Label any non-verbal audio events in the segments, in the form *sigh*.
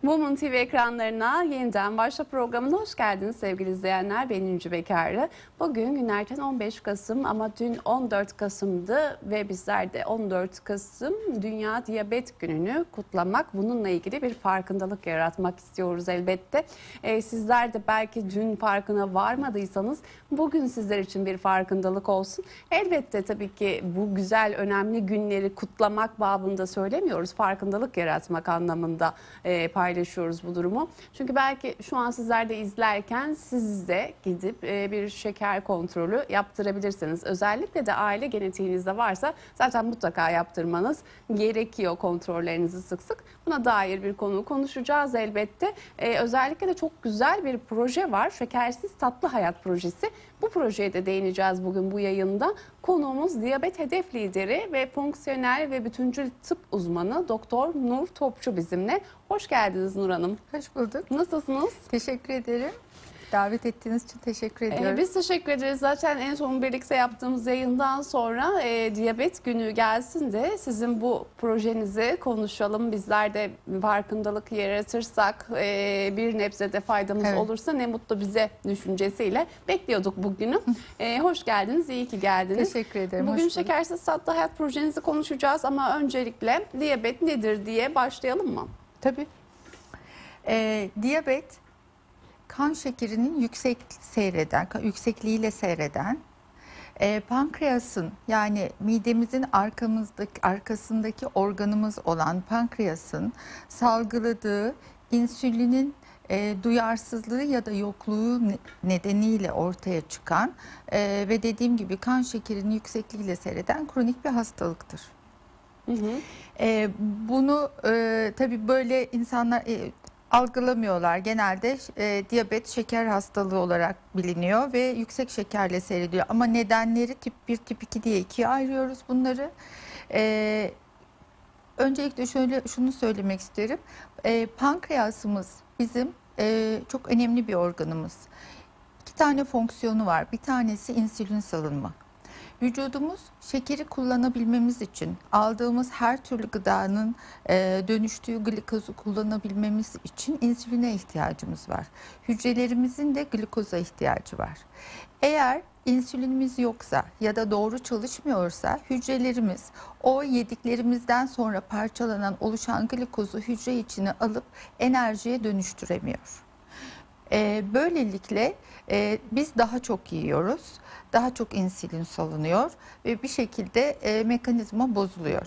Woman TV ekranlarına yeniden başla programına hoş geldiniz sevgili izleyenler. Ben İnci Bekarlı. Bugün günlerden 15 Kasım ama dün 14 Kasım'dı ve bizler de 14 Kasım Dünya Diyabet Günü'nü kutlamak, bununla ilgili bir farkındalık yaratmak istiyoruz elbette. Ee, sizler de belki dün farkına varmadıysanız bugün sizler için bir farkındalık olsun. Elbette tabii ki bu güzel, önemli günleri kutlamak babında söylemiyoruz. Farkındalık yaratmak anlamında e, paylaşıyoruz bu durumu. Çünkü belki şu an sizler de izlerken siz de gidip e, bir şeker kontrolü yaptırabilirsiniz. Özellikle de aile genetiğinizde varsa zaten mutlaka yaptırmanız gerekiyor kontrollerinizi sık sık. Buna dair bir konu konuşacağız elbette. E, özellikle de çok güzel bir proje var. Şekersiz Tatlı Hayat projesi. Bu projeye de değineceğiz bugün bu yayında. Konuğumuz diyabet hedef lideri ve fonksiyonel ve bütüncül tıp uzmanı Doktor Nur Topçu bizimle. Hoş geldiniz Nur Hanım. Hoş bulduk. Nasılsınız? Teşekkür ederim. Davet ettiğiniz için teşekkür Ee, ediyorum. biz teşekkür ederiz. Zaten en son birlikte yaptığımız yayından sonra e, diyabet günü gelsin de sizin bu projenizi konuşalım. Bizler de farkındalık yaratırsak e, bir nebze de faydamız Evet. olursa ne mutlu bize düşüncesiyle bekliyorduk bugünü. *laughs* E, hoş geldiniz, iyi ki geldiniz. Teşekkür ederim. Bugün. Şekersiz Tatlı Hayat projenizi konuşacağız ama öncelikle diyabet nedir diye başlayalım mı? Tabii. Ee, diyabet kan şekerinin yüksek seyreden, yüksekliğiyle seyreden, e, pankreasın yani midemizin arkamızdaki arkasındaki organımız olan pankreasın salgıladığı insülinin e, duyarsızlığı ya da yokluğu ne- nedeniyle ortaya çıkan e, ve dediğim gibi kan şekerinin yüksekliğiyle seyreden kronik bir hastalıktır. Hı hı. E, bunu e, tabii böyle insanlar e, algılamıyorlar. Genelde e, diyabet şeker hastalığı olarak biliniyor ve yüksek şekerle seyrediyor. Ama nedenleri tip 1, tip 2 diye ikiye ayırıyoruz bunları. E, öncelikle şöyle şunu söylemek isterim. E, pankreasımız bizim e, çok önemli bir organımız. İki tane fonksiyonu var. Bir tanesi insülin salınma. Vücudumuz şekeri kullanabilmemiz için aldığımız her türlü gıdanın e, dönüştüğü glikozu kullanabilmemiz için insüline ihtiyacımız var. Hücrelerimizin de glikoza ihtiyacı var. Eğer insülinimiz yoksa ya da doğru çalışmıyorsa hücrelerimiz o yediklerimizden sonra parçalanan oluşan glikozu hücre içine alıp enerjiye dönüştüremiyor. E, böylelikle e, biz daha çok yiyoruz, daha çok insülin salınıyor ve bir şekilde e, mekanizma bozuluyor.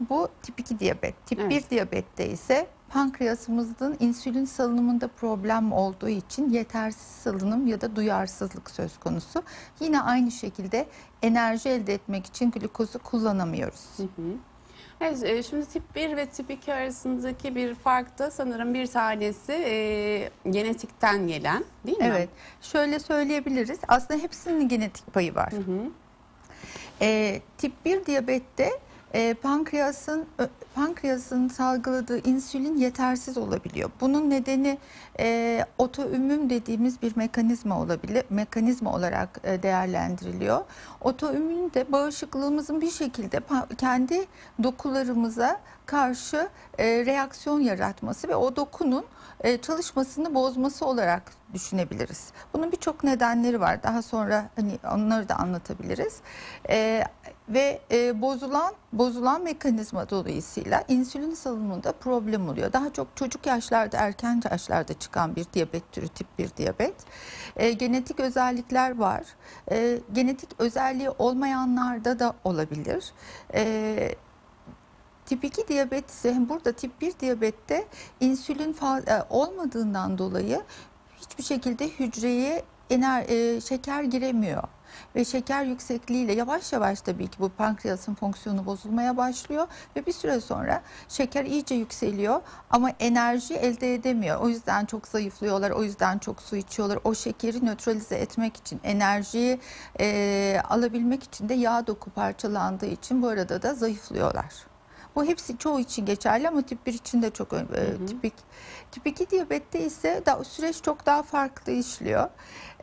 Bu tip 2 diyabet. Tip Evet. 1 diyabette ise pankreasımızın insülin salınımında problem olduğu için yetersiz salınım ya da duyarsızlık söz konusu. Yine aynı şekilde enerji elde etmek için glikozu kullanamıyoruz. Hı hı. Evet, e, şimdi tip 1 ve tip 2 arasındaki bir fark da sanırım bir tanesi e, genetikten gelen değil mi? Evet, şöyle söyleyebiliriz. Aslında hepsinin genetik payı var. Hı hı. E, tip 1 diyabette e, pankreasın pankreasın salgıladığı insülin yetersiz olabiliyor. Bunun nedeni e, otoimmün dediğimiz bir mekanizma olabilir. Mekanizma olarak e, değerlendiriliyor. Otoimmün de bağışıklığımızın bir şekilde kendi dokularımıza karşı e, reaksiyon yaratması ve o dokunun e, çalışmasını bozması olarak düşünebiliriz. Bunun birçok nedenleri var. Daha sonra hani onları da anlatabiliriz. E, ve e, bozulan bozulan mekanizma dolayısıyla insülin salınımında problem oluyor. Daha çok çocuk yaşlarda, erken yaşlarda çıkan bir diyabet türü tip 1 diyabet. E, genetik özellikler var. E, genetik özelliği olmayanlarda da olabilir. E, Tip 2 diyabet ise burada tip 1 diyabette insülin e, olmadığından dolayı hiçbir şekilde hücreye ener e, şeker giremiyor. Ve şeker yüksekliğiyle yavaş yavaş tabii ki bu pankreasın fonksiyonu bozulmaya başlıyor ve bir süre sonra şeker iyice yükseliyor ama enerji elde edemiyor. O yüzden çok zayıflıyorlar, o yüzden çok su içiyorlar. O şekeri nötralize etmek için, enerjiyi e, alabilmek için de yağ doku parçalandığı için bu arada da zayıflıyorlar. Bu hepsi çoğu için geçerli ama tip 1 için de çok e, tipik. Tip 2 diyabette ise da, süreç çok daha farklı işliyor.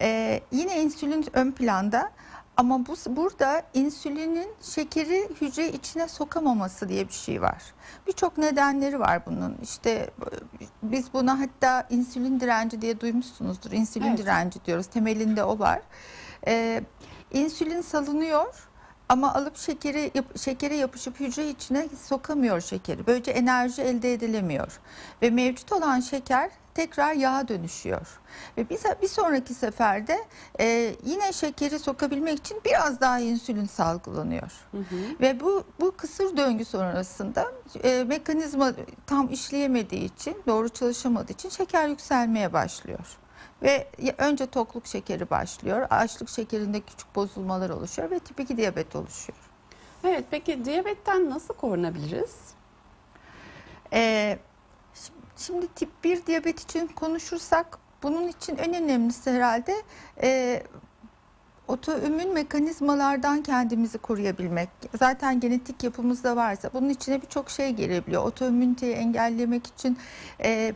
Ee, yine insülin ön planda Ama bu burada insülinin şekeri hücre içine sokamaması diye bir şey var. Birçok nedenleri var bunun. İşte biz buna hatta insülin direnci diye duymuşsunuzdur. İnsülin Evet. direnci diyoruz. Temelinde o var. Ee, insülin salınıyor ama alıp şekeri yap- şekere yapışıp hücre içine sokamıyor şekeri. Böylece enerji elde edilemiyor ve mevcut olan şeker tekrar yağa dönüşüyor. Ve bir, bir sonraki seferde e, yine şekeri sokabilmek için biraz daha insülin salgılanıyor. Ve bu bu kısır döngü sonrasında e, mekanizma tam işleyemediği için, doğru çalışamadığı için şeker yükselmeye başlıyor. Ve önce tokluk şekeri başlıyor, açlık şekerinde küçük bozulmalar oluşuyor ve tip 2 diyabet oluşuyor. Evet peki diyabetten nasıl korunabiliriz? Ee, şi- şimdi tip 1 diyabet için konuşursak bunun için en önemlisi herhalde e, otoimmün mekanizmalardan kendimizi koruyabilmek. Zaten genetik yapımızda varsa bunun içine birçok şey girebiliyor. Otoimmüniteyi engellemek için e,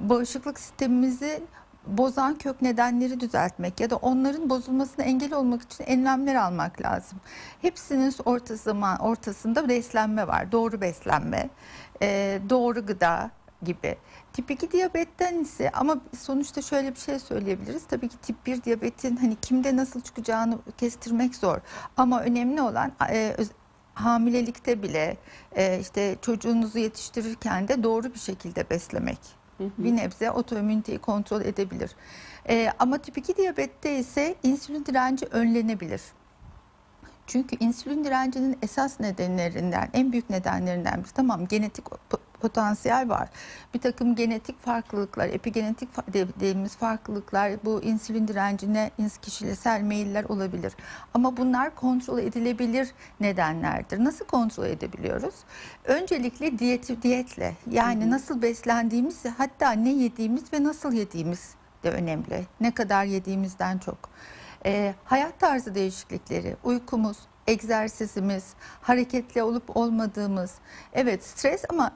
bağışıklık sistemimizi bozan kök nedenleri düzeltmek ya da onların bozulmasına engel olmak için önlemler almak lazım. Hepsinin orta zaman ortasında beslenme var. Doğru beslenme, e, doğru gıda gibi. Tip 2 diyabetten ise ama sonuçta şöyle bir şey söyleyebiliriz. Tabii ki tip 1 diyabetin hani kimde nasıl çıkacağını kestirmek zor. Ama önemli olan e, hamilelikte bile e, işte çocuğunuzu yetiştirirken de doğru bir şekilde beslemek bir nebze otoimmüniteyi kontrol edebilir. Ee, ama tip 2 diyabette ise insülin direnci önlenebilir. Çünkü insülin direncinin esas nedenlerinden, en büyük nedenlerinden biri tamam genetik potansiyel var. Bir takım genetik farklılıklar, epigenetik dediğimiz farklılıklar bu insülin direncine kişisel meyiller olabilir. Ama bunlar kontrol edilebilir nedenlerdir. Nasıl kontrol edebiliyoruz? Öncelikle diyeti diyetle yani nasıl beslendiğimiz hatta ne yediğimiz ve nasıl yediğimiz de önemli. Ne kadar yediğimizden çok. Ee, hayat tarzı değişiklikleri, uykumuz, egzersizimiz, hareketli olup olmadığımız. Evet stres ama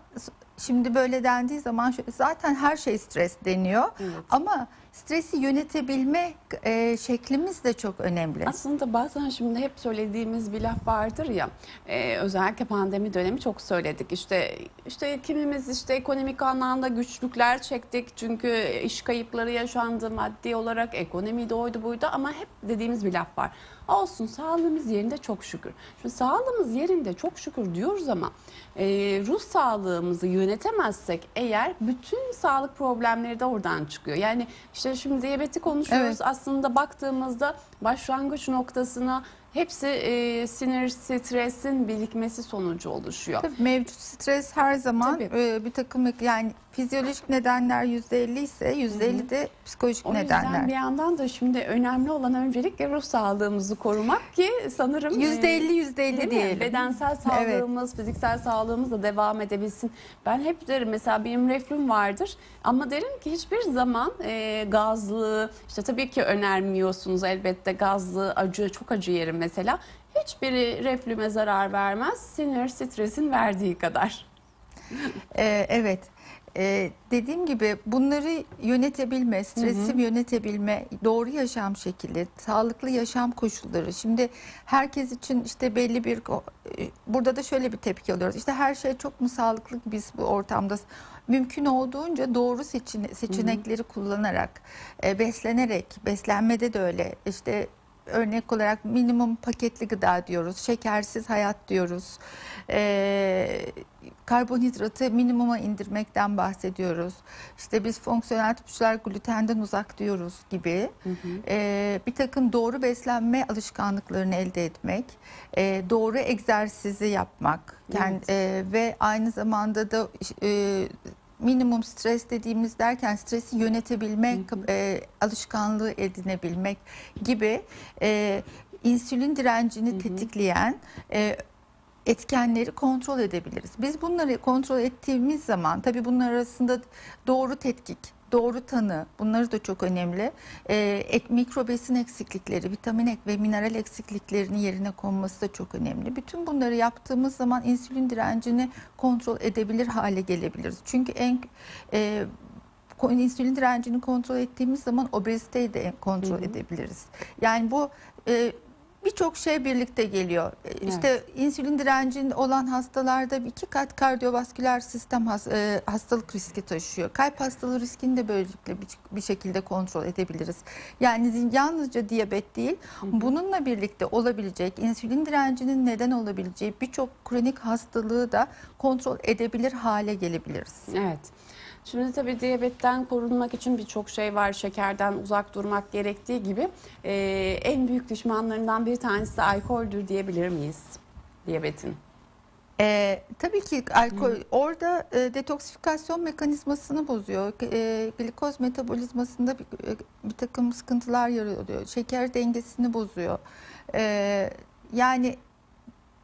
şimdi böyle dendiği zaman zaten her şey stres deniyor. Evet. Ama stresi yönetebilme e, şeklimiz de çok önemli. Aslında bazen şimdi hep söylediğimiz bir laf vardır ya e, özellikle pandemi dönemi çok söyledik. İşte işte kimimiz işte ekonomik anlamda güçlükler çektik. Çünkü iş kayıpları yaşandı maddi olarak ekonomi de oydu buydu. Ama hep dediğimiz bir laf var. Olsun sağlığımız yerinde çok şükür. Şimdi sağlığımız yerinde çok şükür diyoruz ama e, ruh sağlığımızı yönetemezsek eğer bütün sağlık problemleri de oradan çıkıyor. Yani şimdi diyabeti konuşuyoruz Evet. aslında baktığımızda başlangıç noktasına hepsi e, sinir, stresin birikmesi sonucu oluşuyor. Tabii mevcut stres her zaman Tabii. e, bir takım yani fizyolojik nedenler %50 ise %50 de psikolojik O nedenler. yüzden bir yandan da şimdi önemli olan öncelikle ruh sağlığımızı korumak ki sanırım e, %50 %50 Değil mi? diyelim. Bedensel sağlığımız, fiziksel sağlığımız da devam edebilsin. Ben hep derim mesela benim reflüm vardır ama derim ki hiçbir zaman e, gazlı, işte tabii ki önermiyorsunuz elbette gazlı, acı, çok acı yerim mesela. Hiçbiri reflüme zarar vermez. Sinir, stresin verdiği kadar. Ee, evet. Ee, dediğim gibi bunları yönetebilme, stresi yönetebilme, doğru yaşam şekli, sağlıklı yaşam koşulları. Şimdi herkes için işte belli bir e, burada da şöyle bir tepki alıyoruz. İşte her şey çok mu sağlıklı biz bu ortamda mümkün olduğunca doğru seçine- seçenekleri kullanarak, e, beslenerek, beslenmede de öyle. İşte örnek olarak minimum paketli gıda diyoruz, şekersiz hayat diyoruz. Ee, karbonhidratı minimuma indirmekten bahsediyoruz. İşte biz fonksiyonel tıpçılar glutenden uzak diyoruz gibi. Ee, bir takım doğru beslenme alışkanlıklarını elde etmek, e, doğru egzersizi yapmak kend- e, ve aynı zamanda da e, minimum stres dediğimiz derken stresi yönetebilmek, e, alışkanlığı edinebilmek gibi e, insülin direncini tetikleyen e, etkenleri kontrol edebiliriz. Biz bunları kontrol ettiğimiz zaman tabii bunlar arasında doğru tetkik, doğru tanı bunları da çok önemli. Ee, ek, mikrobesin eksiklikleri, vitamin ek ve mineral eksikliklerinin yerine konması da çok önemli. Bütün bunları yaptığımız zaman insülin direncini kontrol edebilir hale gelebiliriz. Çünkü en e, insülin direncini kontrol ettiğimiz zaman obeziteyi de kontrol edebiliriz. Yani bu e, birçok şey birlikte geliyor. E, İşte insülin direncin olan hastalarda iki kat kardiyovasküler sistem e, hastalık riski taşıyor. Kalp hastalığı riskini de böylelikle bir, şekilde kontrol edebiliriz. Yani yalnızca diyabet değil, bununla birlikte olabilecek insülin direncinin neden olabileceği birçok kronik hastalığı da kontrol edebilir hale gelebiliriz. Evet. Şimdi tabii diyabetten korunmak için birçok şey var. Şekerden uzak durmak gerektiği gibi e, en büyük düşmanlarından bir tanesi alkoldür diyebilir miyiz diyabetin? Ee, tabii ki alkol orada e, detoksifikasyon mekanizmasını bozuyor. E, glikoz metabolizmasında bir, e, bir takım sıkıntılar yaratıyor. Şeker dengesini bozuyor. E, yani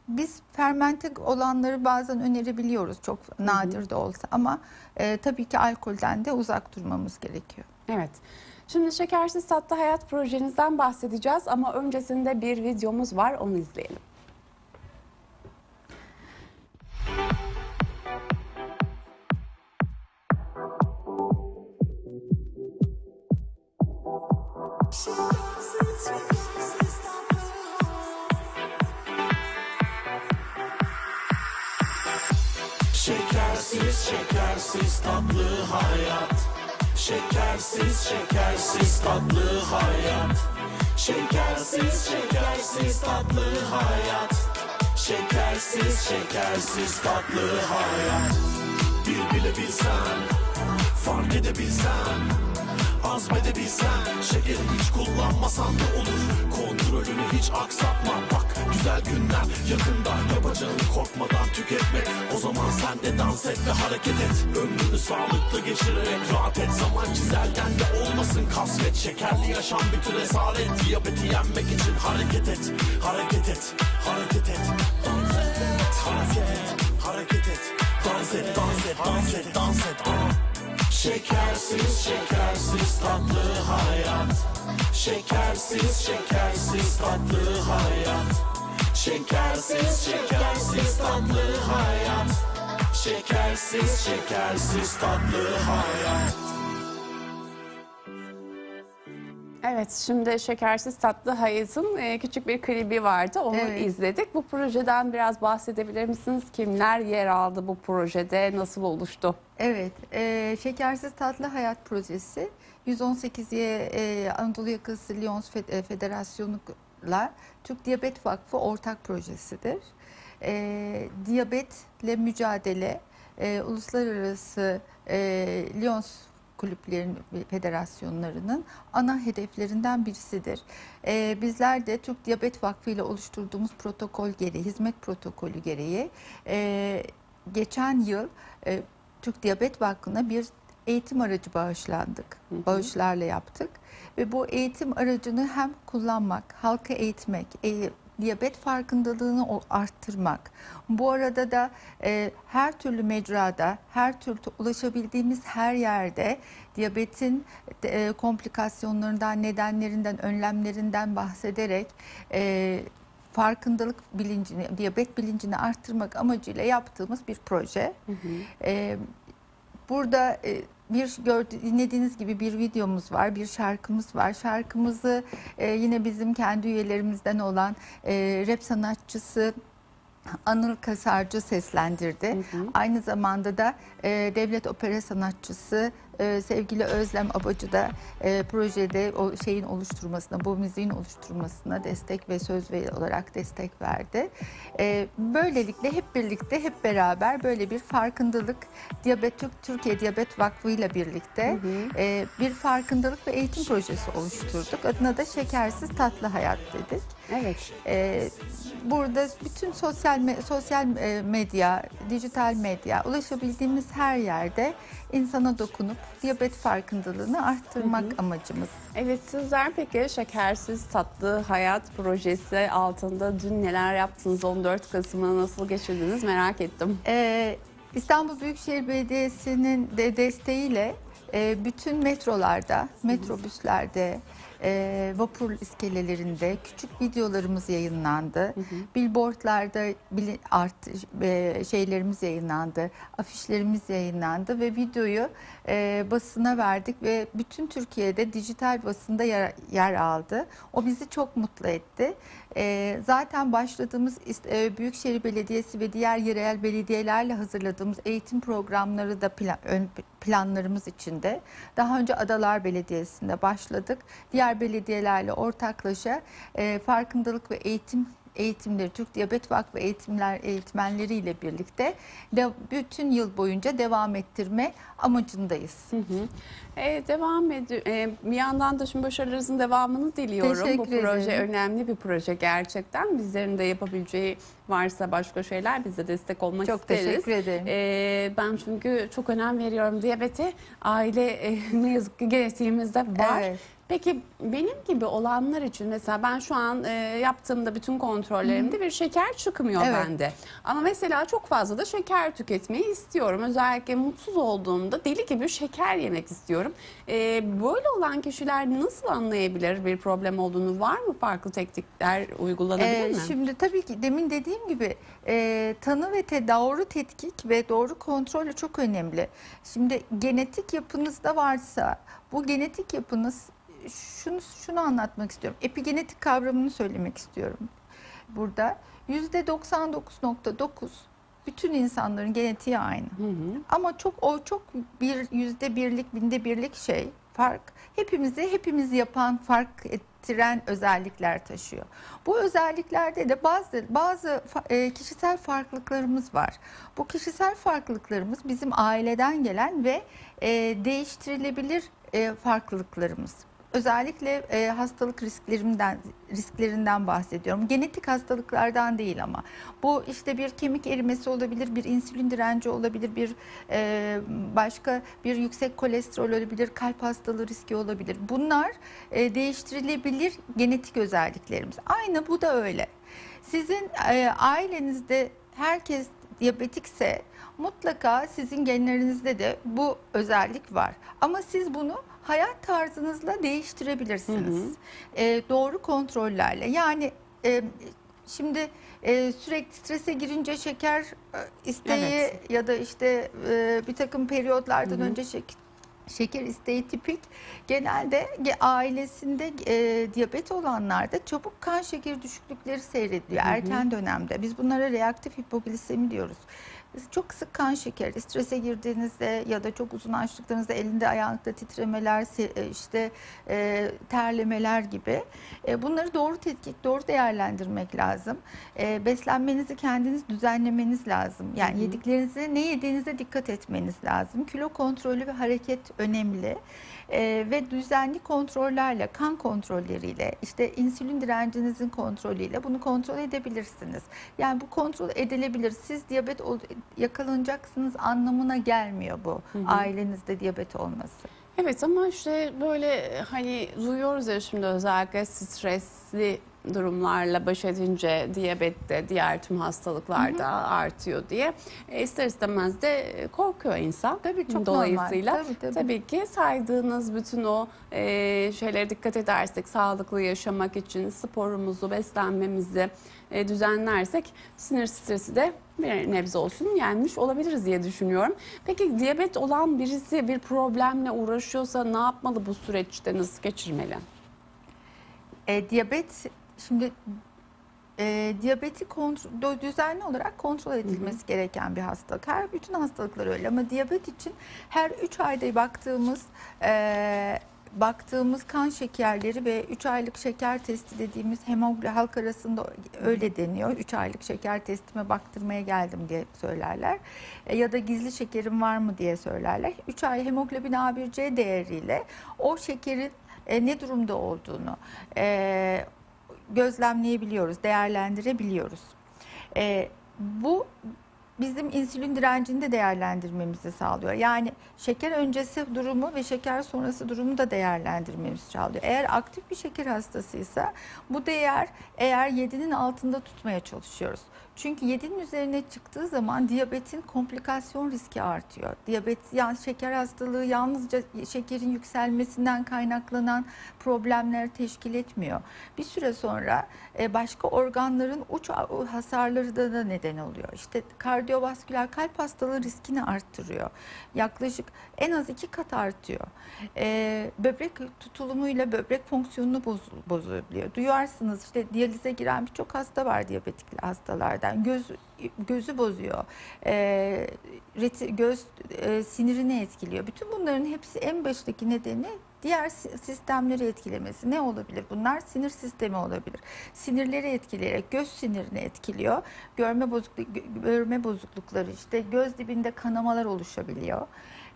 biz fermente olanları bazen önerebiliyoruz çok nadir de olsa ama e, tabii ki alkolden de uzak durmamız gerekiyor. Evet. Şimdi Şekersiz Tatlı Hayat projenizden bahsedeceğiz ama öncesinde bir videomuz var onu izleyelim. Şekersiz, şekersiz tatlı hayat. Şekersiz, şekersiz tatlı hayat. Şekersiz, şekersiz tatlı hayat. Şekersiz, şekersiz tatlı hayat. Bir bile bilsen, fark edebilsen. Azmedebilsen, şekeri hiç kullanmasan da olur. Kontrolünü hiç aksatma. Bak güzel günler yakında yapacağını korkmadan tüketmek. O zaman sen de dans et ve hareket et. Ömrünü sağlıklı geçirerek rahat et. Zaman çizelgen de olmasın kasvet. Şekerli yaşam bir tür esaret. Diyabeti yenmek için hareket et. Hareket et, hareket et. Dans et, hareket et, hareket et. Dans et, dans et, dans et, dans et. Şekersiz, şekersiz tatlı hayat. Şekersiz, şekersiz tatlı hayat. Şekersiz, şekersiz tatlı hayat. Şekersiz, şekersiz tatlı hayat. Evet, şimdi Şekersiz Tatlı Hayat'ın e, küçük bir klibi vardı. Onu Evet. izledik. Bu projeden biraz bahsedebilir misiniz? Kimler yer aldı bu projede? Nasıl oluştu? Evet, e, Şekersiz Tatlı Hayat Projesi 118'ye e, Anadolu Yakası Lyons Fe- e, Federasyonu'la Türk Diyabet Vakfı ortak projesidir. E, diyabetle mücadele e, uluslararası e, Lyons kulüplerin federasyonlarının ana hedeflerinden birisidir. E, bizler de Türk Diyabet Vakfı ile oluşturduğumuz protokol gereği, hizmet protokolü gereği e, geçen yıl e, Türk Diyabet Vakfı'na bir eğitim aracı bağışlandık. Bağışlarla yaptık. Ve bu eğitim aracını hem kullanmak, halka eğitmek, e, diyabet farkındalığını arttırmak. Bu arada da e, her türlü mecrada, her türlü ulaşabildiğimiz her yerde diyabetin e, komplikasyonlarından, nedenlerinden, önlemlerinden bahsederek e, farkındalık bilincini, diyabet bilincini arttırmak amacıyla yaptığımız bir proje. Ee, burada e, bir gördü, dinlediğiniz gibi bir videomuz var, bir şarkımız var. Şarkımızı e, yine bizim kendi üyelerimizden olan e, rap sanatçısı Anıl Kasarcı seslendirdi. Aynı zamanda da e, devlet opera sanatçısı e, sevgili Özlem Abacı da e, projede o şeyin oluşturmasına, bu müziğin oluşturmasına destek ve söz ve olarak destek verdi. E, böylelikle hep birlikte, hep beraber böyle bir farkındalık, Diyabet Türk- Türkiye Diyabet Vakfı ile birlikte e, bir farkındalık ve eğitim projesi oluşturduk. Adına da Şekersiz Tatlı Hayat dedik. Evet. Ee, burada bütün sosyal me- sosyal e, medya, dijital medya ulaşabildiğimiz her yerde insana dokunup diyabet farkındalığını arttırmak amacımız. Evet sizler peki Şekersiz Tatlı Hayat projesi altında dün neler yaptınız? 14 Kasım'ı nasıl geçirdiniz merak ettim. Ee, İstanbul Büyükşehir Belediyesi'nin de desteğiyle e, bütün metrolarda, metrobüslerde, e, vapur iskelelerinde küçük videolarımız yayınlandı. Billboardlarda bili- art e, şeylerimiz yayınlandı, afişlerimiz yayınlandı ve videoyu e, basına verdik ve bütün Türkiye'de dijital basında yer, yer aldı. O bizi çok mutlu etti. E, zaten başladığımız e, Büyükşehir Belediyesi ve diğer yerel belediyelerle hazırladığımız eğitim programları da plan, ön planlarımız içinde. Daha önce Adalar Belediyesi'nde başladık. Diğer belediyelerle ortaklaşa e, farkındalık ve eğitim eğitimleri Türk Diyabet Vakfı eğitimler eğitmenleriyle birlikte de, bütün yıl boyunca devam ettirme amacındayız. Hı hı. Ee, devam ediyor. Ee, bir yandan da şimdi başarılarınızın devamını diliyorum. Bu Teşekkür proje ederim. önemli bir proje gerçekten. Bizlerin de yapabileceği varsa başka şeyler biz de destek olmak Çok isteriz. teşekkür ederim. Ee, ben çünkü çok önem veriyorum diyabete. Aile e, *laughs* ne yazık ki genetiğimizde var. Evet. Peki benim gibi olanlar için mesela ben şu an e, yaptığımda bütün kontrollerimde bir şeker çıkmıyor Evet. bende. Ama mesela çok fazla da şeker tüketmeyi istiyorum. Özellikle mutsuz olduğumda deli gibi şeker yemek istiyorum. E, böyle olan kişiler nasıl anlayabilir bir problem olduğunu? Var mı farklı teknikler uygulanabilir Ee, mi? Şimdi tabii ki demin dediğim gibi e, tanı ve te, doğru tetkik ve doğru kontrol çok önemli. Şimdi genetik yapınızda varsa bu genetik yapınız şunu şunu anlatmak istiyorum. Epigenetik kavramını söylemek istiyorum. Burada %99.9 bütün insanların genetiği aynı. Hı hı. Ama çok o çok bir yüzde birlik binde birlik şey fark hepimizi hepimizi yapan fark ettiren özellikler taşıyor. Bu özelliklerde de bazı bazı e, kişisel farklılıklarımız var. Bu kişisel farklılıklarımız bizim aileden gelen ve e, değiştirilebilir e, farklılıklarımız. Özellikle e, hastalık risklerinden risklerinden bahsediyorum. Genetik hastalıklardan değil ama bu işte bir kemik erimesi olabilir, bir insülin direnci olabilir, bir e, başka bir yüksek kolesterol olabilir, kalp hastalığı riski olabilir. Bunlar e, değiştirilebilir genetik özelliklerimiz. Aynı bu da öyle. Sizin e, ailenizde herkes diyabetikse mutlaka sizin genlerinizde de bu özellik var. Ama siz bunu hayat tarzınızla değiştirebilirsiniz. E, doğru kontrollerle. Yani e, şimdi e, sürekli strese girince şeker e, isteği Evet. ya da işte e, bir takım periyotlardan Hı hı. önce şek- şeker isteği tipik genelde ge- ailesinde e, diyabet olanlarda çabuk kan şekeri düşüklükleri seyrediyor Hı hı. erken dönemde. Biz bunlara reaktif hipoglisemi diyoruz. Çok sık kan şekeri, strese girdiğinizde ya da çok uzun açlıklarınızda elinde ayakta titremeler, e, işte e, terlemeler gibi. E, bunları doğru tetkik, doğru değerlendirmek lazım. E, beslenmenizi kendiniz düzenlemeniz lazım. Yani Hı hı. yediklerinize, ne yediğinize dikkat etmeniz lazım. Kilo kontrolü ve hareket önemli. E, ve düzenli kontrollerle, kan kontrolleriyle, işte insülin direncinizin kontrolüyle bunu kontrol edebilirsiniz. Yani bu kontrol edilebilir. Siz diyabet yakalanacaksınız anlamına gelmiyor bu Hı hı. ailenizde diyabet olması. Evet ama işte böyle hani duyuyoruz ya şimdi özellikle stresli durumlarla baş edince diyabette diğer tüm hastalıklarda artıyor diye e, ister istemez de korkuyor insan. Tabii çok Dolayısıyla normal. Tabii, tabii. tabii ki saydığınız bütün o e, şeylere dikkat edersek sağlıklı yaşamak için sporumuzu, beslenmemizi e, düzenlersek sinir stresi de bir nebze olsun yenmiş olabiliriz diye düşünüyorum. Peki diyabet olan birisi bir problemle uğraşıyorsa ne yapmalı bu süreçte nasıl geçirmeli? E, diyabet şimdi e, diyabeti kontrol, düzenli olarak kontrol edilmesi gereken bir hastalık. Her bütün hastalıklar öyle ama diyabet için her 3 ayda baktığımız e, baktığımız kan şekerleri ve 3 aylık şeker testi dediğimiz hemoglobin halk arasında öyle deniyor. 3 aylık şeker testime baktırmaya geldim diye söylerler. E, ya da gizli şekerim var mı diye söylerler. 3 ay hemoglobin A1C değeriyle o şekerin e, ne durumda olduğunu e, gözlemleyebiliyoruz, değerlendirebiliyoruz. E, bu bizim insülin direncini de değerlendirmemizi sağlıyor. Yani şeker öncesi durumu ve şeker sonrası durumu da değerlendirmemizi sağlıyor. Eğer aktif bir şeker hastasıysa bu değer eğer 7'nin altında tutmaya çalışıyoruz. Çünkü 7'nin üzerine çıktığı zaman diyabetin komplikasyon riski artıyor. Diyabet yani şeker hastalığı yalnızca şekerin yükselmesinden kaynaklanan problemler teşkil etmiyor. Bir süre sonra e, başka organların uç hasarları da, da neden oluyor. İşte kardiyovasküler kalp hastalığı riskini arttırıyor. Yaklaşık en az iki kat artıyor. E, böbrek tutulumuyla böbrek fonksiyonunu bozul- bozulabiliyor. Duyarsınız işte diyalize giren birçok hasta var diyabetik hastalardan. Göz gözü bozuyor. E, reti- göz e, sinirini etkiliyor. Bütün bunların hepsi en baştaki nedeni diğer si- sistemleri etkilemesi. Ne olabilir? Bunlar sinir sistemi olabilir. Sinirleri etkileyerek göz sinirini etkiliyor. Görme bozukluk görme bozuklukları işte göz dibinde kanamalar oluşabiliyor.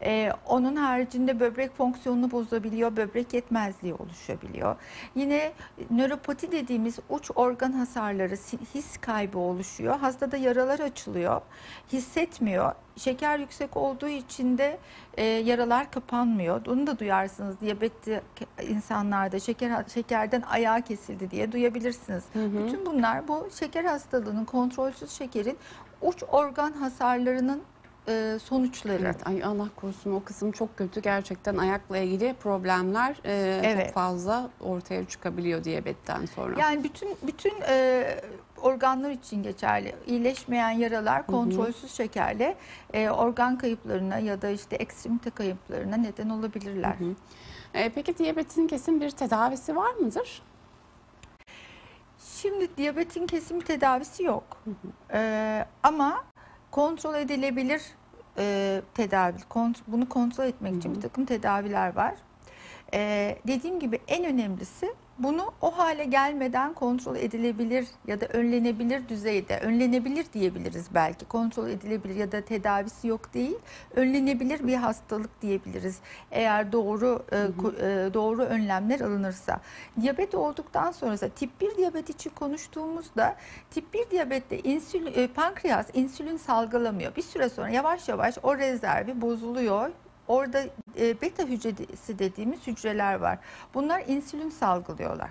Ee, onun haricinde böbrek fonksiyonunu bozabiliyor, böbrek yetmezliği oluşabiliyor. Yine nöropati dediğimiz uç organ hasarları, his kaybı oluşuyor. Hastada yaralar açılıyor, hissetmiyor. Şeker yüksek olduğu için de e, yaralar kapanmıyor. Onu da duyarsınız diyabetli insanlarda şeker şekerden ayağı kesildi diye duyabilirsiniz. Bütün bunlar bu şeker hastalığının kontrolsüz şekerin uç organ hasarlarının e, sonuçları. Evet, ay Allah korusun o kısım çok kötü gerçekten ayakla ilgili problemler e, Evet. çok fazla ortaya çıkabiliyor diyabetten sonra. Yani bütün bütün e, organlar için geçerli. İyileşmeyen yaralar kontrolsüz şekerle e, organ kayıplarına ya da işte ekstremite kayıplarına neden olabilirler. E, peki diyabetin kesin bir tedavisi var mıdır? Şimdi diyabetin kesin bir tedavisi yok. E, ama kontrol edilebilir e, tedavi. Kont- bunu kontrol etmek için bir takım tedaviler var. E, dediğim gibi en önemlisi bunu o hale gelmeden kontrol edilebilir ya da önlenebilir düzeyde, önlenebilir diyebiliriz belki. Kontrol edilebilir ya da tedavisi yok değil, önlenebilir bir hastalık diyebiliriz. Eğer doğru e, ko- e, doğru önlemler alınırsa. Diyabet olduktan sonra tip 1 diyabet için konuştuğumuzda tip 1 diyabette insülin e, pankreas insülin salgılamıyor. Bir süre sonra yavaş yavaş o rezervi bozuluyor. Orada e, beta hücresi dediğimiz hücreler var. Bunlar insülin salgılıyorlar.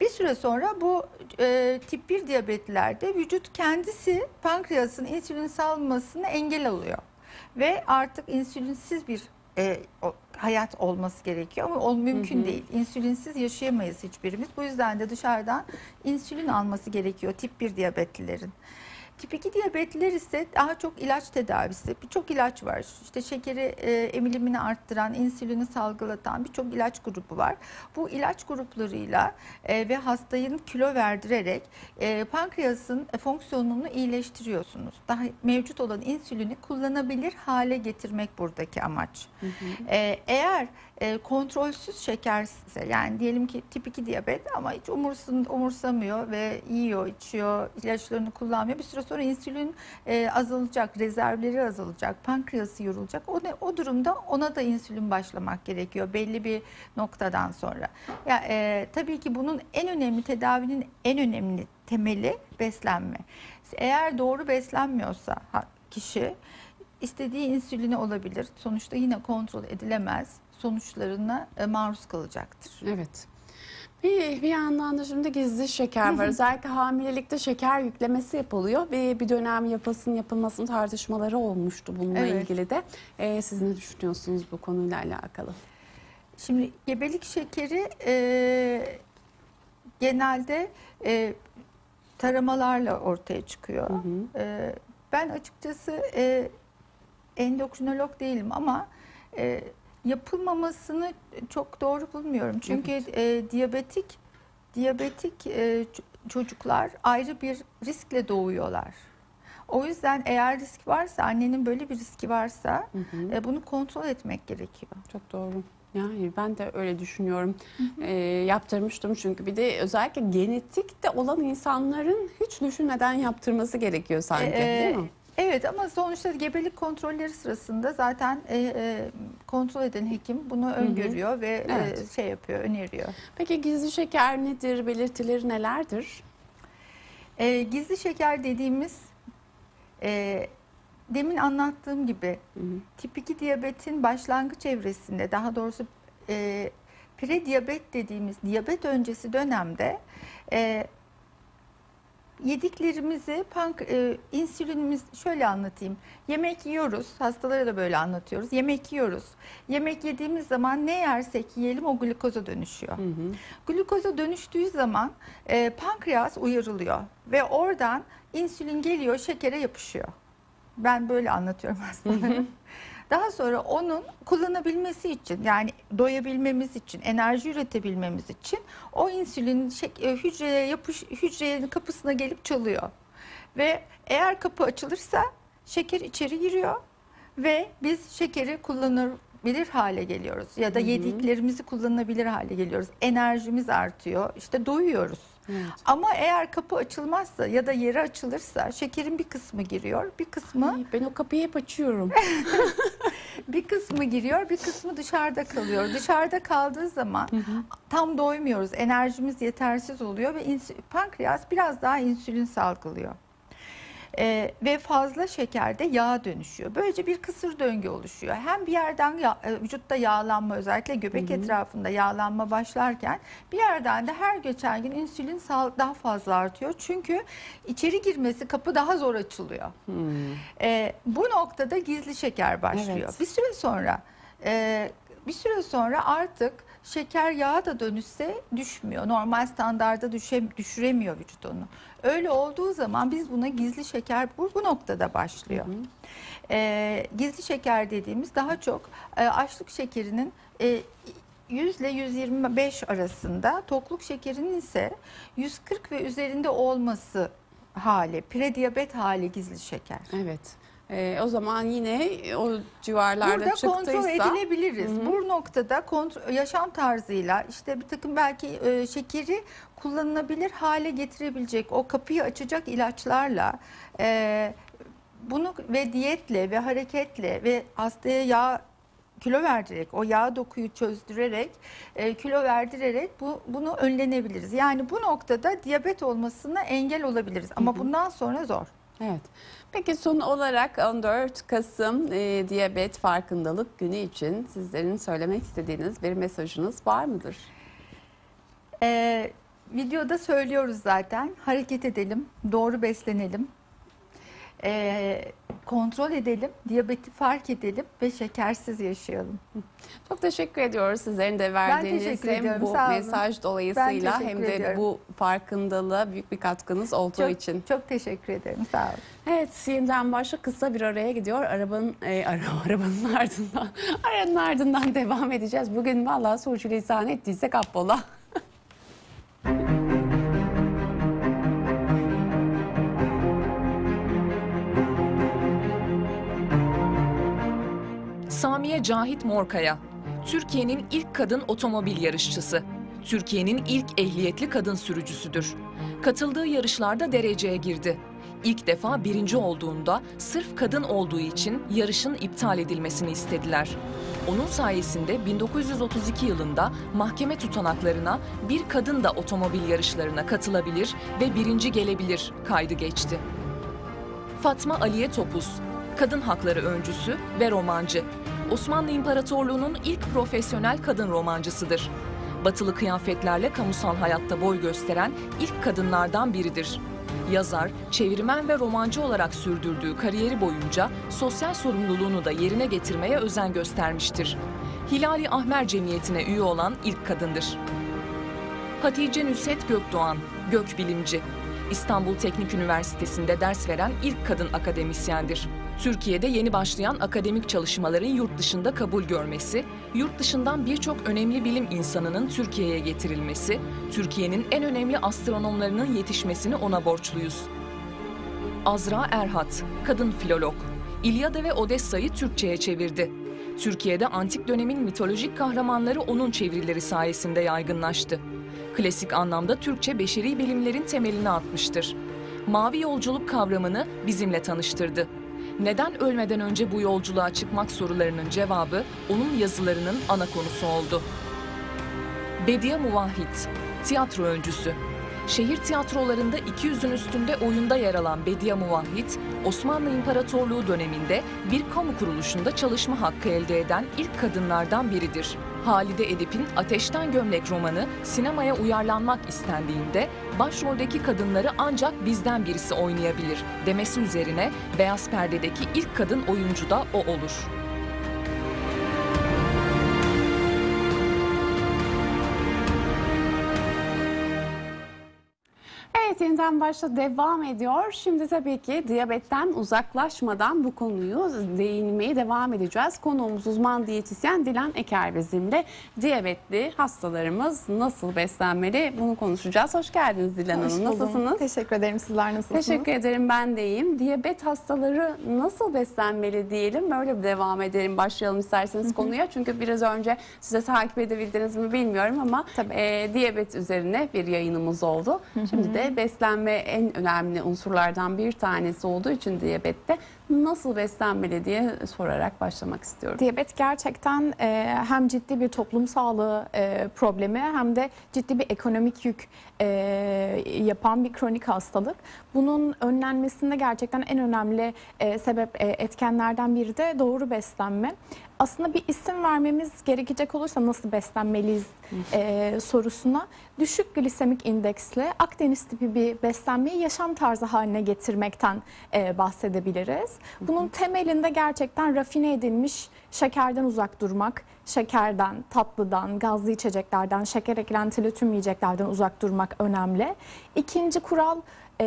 Bir süre sonra bu e, tip 1 diyabetlerde vücut kendisi pankreasın insülin salmasını engel alıyor. Ve artık insülinsiz bir e, o- hayat olması gerekiyor ama o mümkün değil. İnsülinsiz yaşayamayız hiçbirimiz. Bu yüzden de dışarıdan insülin alması gerekiyor tip 1 diyabetlilerin. Tip 2 diyabetliler ise daha çok ilaç tedavisi. Birçok ilaç var. İşte şekeri e, emilimini arttıran, insülini salgılatan birçok ilaç grubu var. Bu ilaç gruplarıyla e, ve hastayın kilo verdirerek e, pankreasın fonksiyonunu iyileştiriyorsunuz. Daha mevcut olan insülini kullanabilir hale getirmek buradaki amaç. E, eğer e, kontrolsüz şekerse yani diyelim ki tip 2 diyabet ama hiç umursun, umursamıyor ve yiyor, içiyor, ilaçlarını kullanmıyor. Bir süre sonra insülin e, azalacak, rezervleri azalacak, pankreası yorulacak. O, ne, o durumda ona da insülin başlamak gerekiyor belli bir noktadan sonra. Ya e, tabii ki bunun en önemli tedavinin en önemli temeli beslenme. Eğer doğru beslenmiyorsa kişi istediği insülini olabilir. Sonuçta yine kontrol edilemez. Sonuçlarına e, maruz kalacaktır. Evet. Bir, bir yandan da şimdi gizli şeker var. Özellikle hamilelikte şeker yüklemesi yapılıyor ve bir dönem yapılsın yapılmasın tartışmaları olmuştu bununla Evet. ilgili de. Ee, siz ne düşünüyorsunuz bu konuyla alakalı? Şimdi gebelik şekeri e, genelde e, taramalarla ortaya çıkıyor. E, ben açıkçası e, endokrinolog değilim ama e, yapılmamasını çok doğru bulmuyorum. Çünkü e, diyabetik diyabetik e, çocuklar ayrı bir riskle doğuyorlar. O yüzden eğer risk varsa, annenin böyle bir riski varsa e, bunu kontrol etmek gerekiyor. Çok doğru. Yani ben de öyle düşünüyorum. Ee, yaptırmıştım çünkü bir de özellikle genetikte olan insanların hiç düşünmeden yaptırması gerekiyor sanki Ee, değil mi? Evet ama sonuçta gebelik kontrolleri sırasında zaten e, e, kontrol eden hekim bunu öngörüyor ve e, Evet. şey yapıyor, öneriyor. Peki gizli şeker nedir? Belirtileri nelerdir? E, gizli şeker dediğimiz e, demin anlattığım gibi tip 2 diyabetin başlangıç evresinde daha doğrusu e, prediyabet dediğimiz diyabet öncesi dönemde e, yediklerimizi pank e, insülinimiz şöyle anlatayım. Yemek yiyoruz. Hastalara da böyle anlatıyoruz. Yemek yiyoruz. Yemek yediğimiz zaman ne yersek yiyelim o glukoza dönüşüyor. Glukoza dönüştüğü zaman e, pankreas uyarılıyor ve oradan insülin geliyor şekere yapışıyor. Ben böyle anlatıyorum hastalara. Daha sonra onun kullanabilmesi için yani doyabilmemiz için, enerji üretebilmemiz için o insülin e, hücreye yapış hücrenin kapısına gelip çalıyor. Ve eğer kapı açılırsa şeker içeri giriyor ve biz şekeri kullanabilir hale geliyoruz ya da yediklerimizi kullanabilir hale geliyoruz. Enerjimiz artıyor. işte doyuyoruz. Evet. Ama eğer kapı açılmazsa ya da yeri açılırsa şekerin bir kısmı giriyor, bir kısmı Ay, ben o kapıyı hep açıyorum. *laughs* bir kısmı giriyor, bir kısmı dışarıda kalıyor. Dışarıda kaldığı zaman tam doymuyoruz, enerjimiz yetersiz oluyor ve pankreas biraz daha insülin salgılıyor. Ee, ve fazla şekerde yağ dönüşüyor. Böylece bir kısır döngü oluşuyor. Hem bir yerden ya- e, vücutta yağlanma özellikle göbek etrafında yağlanma başlarken bir yerden de her geçen gün insülin daha fazla artıyor. Çünkü içeri girmesi kapı daha zor açılıyor. Ee, bu noktada gizli şeker başlıyor. Evet. Bir süre sonra e, bir süre sonra artık şeker yağa da dönüşse düşmüyor. Normal standarda düşe, düşüremiyor vücut onu. Öyle olduğu zaman biz buna gizli şeker bu, bu noktada başlıyor. Ee, gizli şeker dediğimiz daha çok e, açlık şekerinin e, 100 ile 125 arasında, tokluk şekerinin ise 140 ve üzerinde olması hali, prediyabet hali gizli şeker. Evet. Ee, o zaman yine o civarlarda Burada kontrol çıktıysa edilebiliriz. Bu noktada kontrol, yaşam tarzıyla işte bir takım belki e, şekeri kullanılabilir hale getirebilecek o kapıyı açacak ilaçlarla e, bunu ve diyetle ve hareketle ve hastaya yağ kilo verdirerek, o yağ dokuyu çözdürerek, e, kilo verdirerek bu, bunu önlenebiliriz. Yani bu noktada diyabet olmasına engel olabiliriz. Ama bundan sonra zor. Evet. Peki son olarak 14 Kasım e, Diyabet Farkındalık Günü için sizlerin söylemek istediğiniz bir mesajınız var mıdır? Ee, videoda söylüyoruz zaten. Hareket edelim, doğru beslenelim, ee, kontrol edelim, diyabeti fark edelim ve şekersiz yaşayalım. Çok teşekkür ediyoruz sizlerin de verdiğiniz hem ediyorum, bu mesaj dolayısıyla hem de ediyorum. bu farkındalığa büyük bir katkınız olduğu Çok, için. çok teşekkür ederim. Sağ olun. Evet, yeniden başla kısa bir araya gidiyor. Arabanın e, ara, *laughs* arabanın ardından *laughs* aranın ardından devam edeceğiz. Bugün vallahi sürçülisan ettiysek affola. Samiye Cahit Morkaya, Türkiye'nin ilk kadın otomobil yarışçısı. Türkiye'nin ilk ehliyetli kadın sürücüsüdür. Katıldığı yarışlarda dereceye girdi. İlk defa birinci olduğunda sırf kadın olduğu için yarışın iptal edilmesini istediler. Onun sayesinde 1932 yılında mahkeme tutanaklarına bir kadın da otomobil yarışlarına katılabilir ve birinci gelebilir kaydı geçti. Fatma Aliye Topuz, kadın hakları öncüsü ve romancı. Osmanlı İmparatorluğu'nun ilk profesyonel kadın romancısıdır. Batılı kıyafetlerle kamusal hayatta boy gösteren ilk kadınlardan biridir. Yazar, çevirmen ve romancı olarak sürdürdüğü kariyeri boyunca sosyal sorumluluğunu da yerine getirmeye özen göstermiştir. Hilali Ahmer Cemiyeti'ne üye olan ilk kadındır. Hatice Nüset Gökdoğan, gökbilimci. İstanbul Teknik Üniversitesi'nde ders veren ilk kadın akademisyendir. Türkiye'de yeni başlayan akademik çalışmaların yurt dışında kabul görmesi, yurt dışından birçok önemli bilim insanının Türkiye'ye getirilmesi, Türkiye'nin en önemli astronomlarının yetişmesini ona borçluyuz. Azra Erhat, kadın filolog. İlyada ve Odessa'yı Türkçe'ye çevirdi. Türkiye'de antik dönemin mitolojik kahramanları onun çevirileri sayesinde yaygınlaştı. Klasik anlamda Türkçe beşeri bilimlerin temelini atmıştır. Mavi yolculuk kavramını bizimle tanıştırdı. Neden ölmeden önce bu yolculuğa çıkmak sorularının cevabı onun yazılarının ana konusu oldu. Bediye Muvahhid, tiyatro öncüsü. Şehir tiyatrolarında 200'ün üstünde oyunda yer alan Bediye Muvahhid, Osmanlı İmparatorluğu döneminde bir kamu kuruluşunda çalışma hakkı elde eden ilk kadınlardan biridir. Halide Edip'in Ateşten Gömlek romanı sinemaya uyarlanmak istendiğinde başroldeki kadınları ancak bizden birisi oynayabilir demesi üzerine beyaz perdedeki ilk kadın oyuncu da o olur. Evet yeniden başta devam ediyor. Şimdi tabii ki diyabetten uzaklaşmadan bu konuyu değinmeye devam edeceğiz. Konuğumuz uzman diyetisyen Dilan Eker bizimle. Diyabetli hastalarımız nasıl beslenmeli bunu konuşacağız. Hoş geldiniz Dilan Hoş Hanım. buldum. Nasılsınız? Teşekkür ederim. Sizler nasılsınız? Teşekkür ederim ben de iyiyim. Diyabet hastaları nasıl beslenmeli diyelim. Böyle bir devam edelim. Başlayalım isterseniz konuya. Çünkü biraz önce size takip edebildiniz mi bilmiyorum ama Tabii. e, diyabet üzerine bir yayınımız oldu. Şimdi de beslenme en önemli unsurlardan bir tanesi olduğu için diyabette nasıl beslenmeli diye sorarak başlamak istiyorum. Diyabet gerçekten e, hem ciddi bir toplum sağlığı e, problemi hem de ciddi bir ekonomik yük e, yapan bir kronik hastalık. Bunun önlenmesinde gerçekten en önemli e, sebep e, etkenlerden biri de doğru beslenme. Aslında bir isim vermemiz gerekecek olursa nasıl beslenmeliyiz e, sorusuna düşük glisemik indeksli Akdeniz tipi bir beslenmeyi yaşam tarzı haline getirmekten e, bahsedebiliriz. Bunun temelinde gerçekten rafine edilmiş şekerden uzak durmak, şekerden, tatlıdan, gazlı içeceklerden, şeker eklentili tüm yiyeceklerden uzak durmak önemli. İkinci kural e,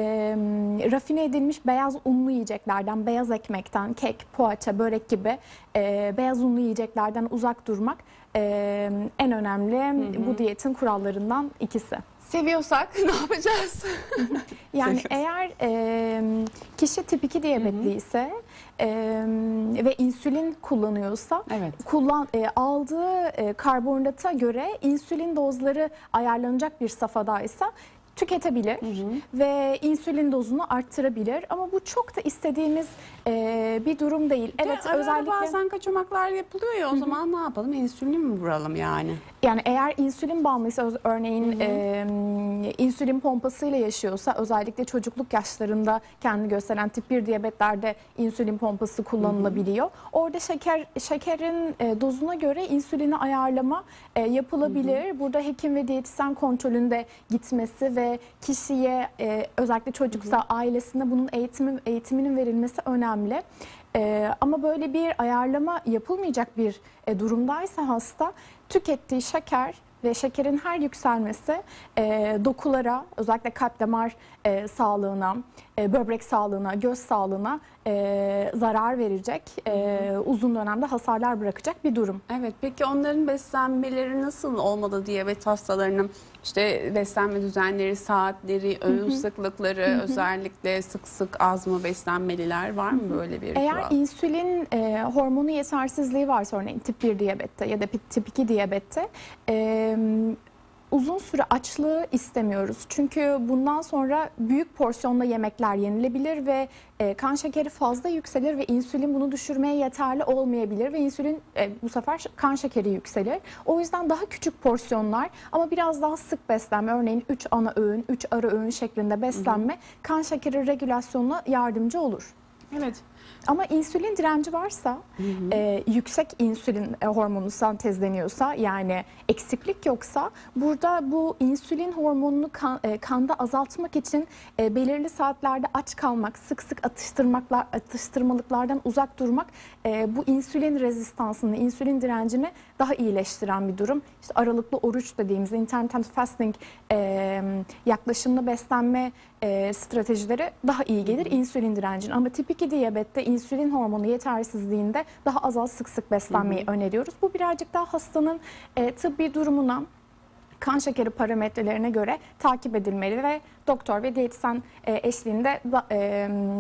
rafine edilmiş beyaz unlu yiyeceklerden, beyaz ekmekten, kek, poğaça, börek gibi e, beyaz unlu yiyeceklerden uzak durmak e, en önemli bu diyetin kurallarından ikisi. Seviyorsak *laughs* ne yapacağız? *laughs* Yani eğer e, kişi tip 2 diyabetli ise e, ve insülin kullanıyorsa Evet. kullan e, aldığı e, karbonhidrata göre insülin dozları ayarlanacak bir safhadaysa tüketebilir ve insülin dozunu arttırabilir ama bu çok da istediğimiz e, bir durum değil. Evet ara özellikle bazen kaçamaklar yapılıyor ya o zaman ne yapalım? İnsülin mi vuralım yani? Yani eğer insülin bağımlıysa örneğin e, insülin pompasıyla yaşıyorsa özellikle çocukluk yaşlarında kendini gösteren tip 1 diyabetlerde insülin pompası kullanılabiliyor. Orada şeker şekerin e, dozuna göre insülini ayarlama e, yapılabilir. Burada hekim ve diyetisyen kontrolünde gitmesi ve kişiye e, özellikle çocuksa ailesine bunun eğitimi eğitiminin verilmesi önemli. Ee, ama böyle bir ayarlama yapılmayacak bir e, durumdaysa hasta tükettiği şeker ve şekerin her yükselmesi e, dokulara özellikle kalp damar e, sağlığına, e, böbrek sağlığına, göz sağlığına e, zarar verecek, e, uzun dönemde hasarlar bırakacak bir durum. Evet peki onların beslenmeleri nasıl olmalı diyabet hastalarının? İşte beslenme düzenleri, saatleri, öğün sıklıkları özellikle sık sık az mı beslenmeliler var mı böyle bir Eğer kural? insülin e, hormonu yetersizliği varsa örneğin tip 1 diyabette ya da tip 2 diyabette e, uzun süre açlığı istemiyoruz. Çünkü bundan sonra büyük porsiyonda yemekler yenilebilir ve e, kan şekeri fazla yükselir ve insülin bunu düşürmeye yeterli olmayabilir ve insülin e, bu sefer kan şekeri yükselir. O yüzden daha küçük porsiyonlar ama biraz daha sık beslenme örneğin 3 ana öğün, 3 ara öğün şeklinde beslenme kan şekeri regülasyonuna yardımcı olur. Evet. Ama insülin direnci varsa, e, yüksek insülin e, hormonu sentezleniyorsa yani eksiklik yoksa burada bu insülin hormonunu kan- e, kanda azaltmak için e, belirli saatlerde aç kalmak, sık sık atıştırmaklar, atıştırmalıklardan uzak durmak e, bu insülin rezistansını, insülin direncini daha iyileştiren bir durum. İşte aralıklı oruç dediğimiz intermittent fasting e, yaklaşımlı beslenme e, stratejileri daha iyi gelir insülin direncine. Ama tip 2 diyabette insülin hormonu yetersizliğinde daha az az sık sık beslenmeyi öneriyoruz. Bu birazcık daha hastanın e, tıbbi durumuna kan şekeri parametrelerine göre takip edilmeli ve doktor ve diyetisyen e, eşliğinde e,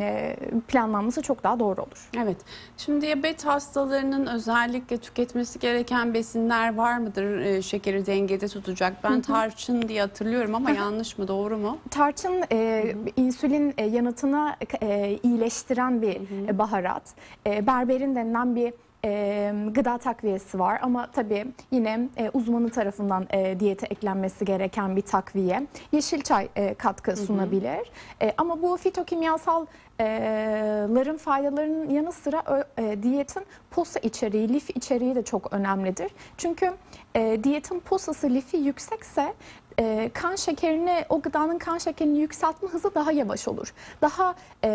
e, planlanması çok daha doğru olur. Evet. Şimdi diyabet hastalarının özellikle tüketmesi gereken besinler var mıdır? Şekeri dengede tutacak. Ben tarçın diye hatırlıyorum ama yanlış mı doğru mu? Tarçın e, insülin yanıtını e, iyileştiren bir baharat. E, berberin denilen bir e, gıda takviyesi var ama tabii yine e, uzmanı tarafından e, diyete eklenmesi gereken bir takviye. Yeşil çay e, katkı sunabilir. E, ama bu fitokimyasalların faydalarının yanı sıra e, diyetin posa içeriği, lif içeriği de çok önemlidir. Çünkü e, diyetin posası, lifi yüksekse e, kan şekerini, o gıdanın kan şekerini yükseltme hızı daha yavaş olur. Daha e,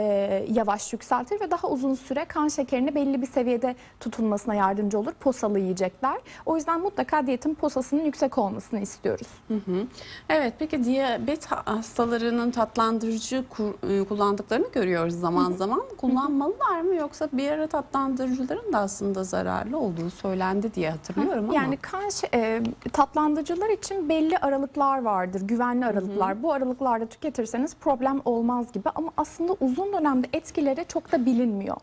yavaş yükseltir ve daha uzun süre kan şekerini belli bir seviyede tutulmasına yardımcı olur posalı yiyecekler. O yüzden mutlaka diyetin posasının yüksek olmasını istiyoruz. Evet peki diyabet hastalarının tatlandırıcı e, kullandıklarını görüyoruz zaman zaman. Kullanmalılar mı yoksa bir ara tatlandırıcıların da aslında zararlı olduğu söylendi diye hatırlıyorum ama. Yani kan e, tatlandırıcılar için belli aralıklar vardır, güvenli aralıklar. Bu aralıklarda tüketirseniz problem olmaz gibi ama aslında uzun dönemde etkileri çok da bilinmiyor.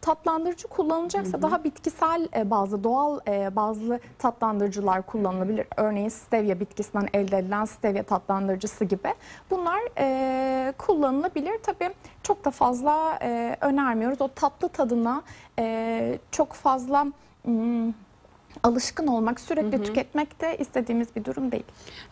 Tatlandırıcı kullanılacaksa daha bitkisel e, bazı doğal e, bazı tatlandırıcılar kullanılabilir. Örneğin stevia bitkisinden elde edilen stevia tatlandırıcısı gibi. Bunlar e, kullanılabilir. Tabii çok da fazla önermiyoruz. O tatlı tadına çok fazla hmm, alışkın olmak, sürekli tüketmek de istediğimiz bir durum değil.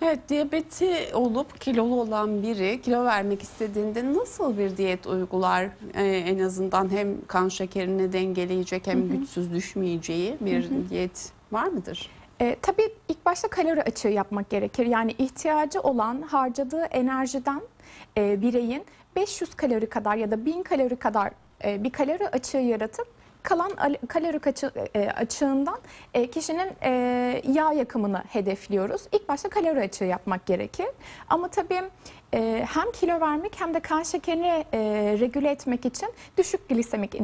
Evet diyabeti olup kilolu olan biri kilo vermek istediğinde nasıl bir diyet uygular? Ee, en azından hem kan şekerini dengeleyecek hem güçsüz düşmeyeceği bir diyet var mıdır? E, tabii ilk başta kalori açığı yapmak gerekir. Yani ihtiyacı olan harcadığı enerjiden e, bireyin 500 kalori kadar ya da 1000 kalori kadar e, bir kalori açığı yaratıp kalan al- kalori kaçı- e, açığından e, kişinin e, yağ yakımını hedefliyoruz. İlk başta kalori açığı yapmak gerekir. Ama tabii e, hem kilo vermek hem de kan şekerini e, regüle etmek için düşük glisemik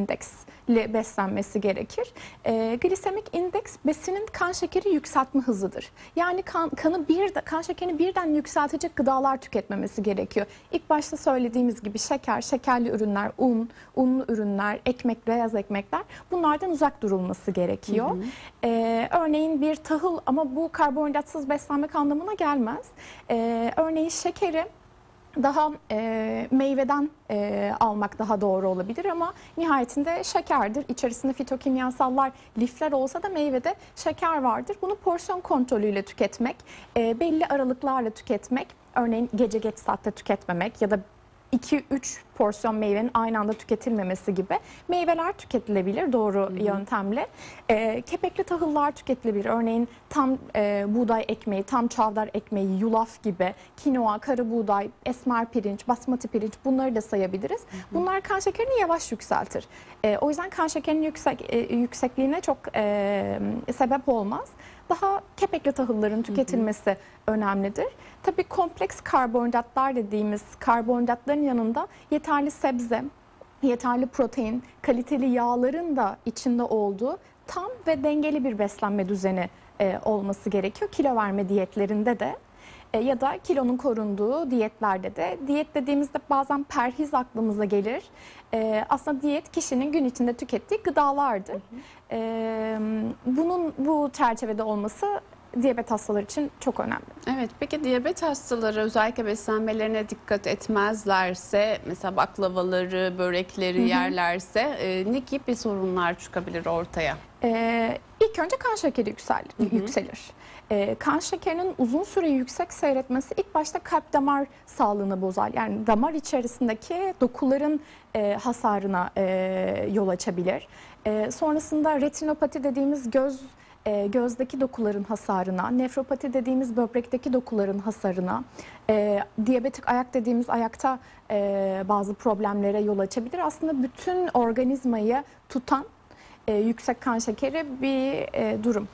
indeksli beslenmesi gerekir. E, glisemik indeks besinin kan şekeri yükseltme hızıdır. Yani kan, kanı bir kan şekerini birden yükseltecek gıdalar tüketmemesi gerekiyor. İlk başta söylediğimiz gibi şeker, şekerli ürünler, un, unlu ürünler, ekmek, beyaz ekmekler bunlardan uzak durulması gerekiyor. E, örneğin bir tahıl ama bu karbonhidratsız beslenmek anlamına gelmez. E, örneğin şekeri daha e, meyveden e, almak daha doğru olabilir ama nihayetinde şekerdir. İçerisinde fitokimyasallar, lifler olsa da meyvede şeker vardır. Bunu porsiyon kontrolüyle tüketmek, e, belli aralıklarla tüketmek, örneğin gece geç saatte tüketmemek ya da 2-3 porsiyon meyvenin aynı anda tüketilmemesi gibi meyveler tüketilebilir doğru yöntemle. E, kepekli tahıllar tüketilebilir. Örneğin tam e, buğday ekmeği, tam çavdar ekmeği, yulaf gibi, kinoa, kara buğday, esmer pirinç, basmati pirinç bunları da sayabiliriz. Bunlar kan şekerini yavaş yükseltir. E, o yüzden kan şekerinin yüksek e, yüksekliğine çok e, sebep olmaz. Daha kepekli tahılların tüketilmesi önemlidir. Tabii kompleks karbonhidratlar dediğimiz karbonhidratların yanında yeterli sebze, yeterli protein, kaliteli yağların da içinde olduğu tam ve dengeli bir beslenme düzeni e, olması gerekiyor. Kilo verme diyetlerinde de e, ya da kilonun korunduğu diyetlerde de. Diyet dediğimizde bazen perhiz aklımıza gelir. E, aslında diyet kişinin gün içinde tükettiği gıdalardır. E, bunun bu çerçevede olması diyabet hastaları için çok önemli. Evet peki diyabet hastaları özellikle beslenmelerine dikkat etmezlerse mesela baklavaları, börekleri yerlerse e, ne gibi sorunlar çıkabilir ortaya? Ee, ilk önce kan şekeri yükselir. yükselir. Ee, kan şekerinin uzun süre yüksek seyretmesi ilk başta kalp damar sağlığını bozar. Yani damar içerisindeki dokuların e, hasarına e, yol açabilir. E, sonrasında retinopati dediğimiz göz e, gözdeki dokuların hasarına, nefropati dediğimiz böbrekteki dokuların hasarına, e, diyabetik ayak dediğimiz ayakta e, bazı problemlere yol açabilir. Aslında bütün organizmayı tutan e, yüksek kan şekeri bir e, durum.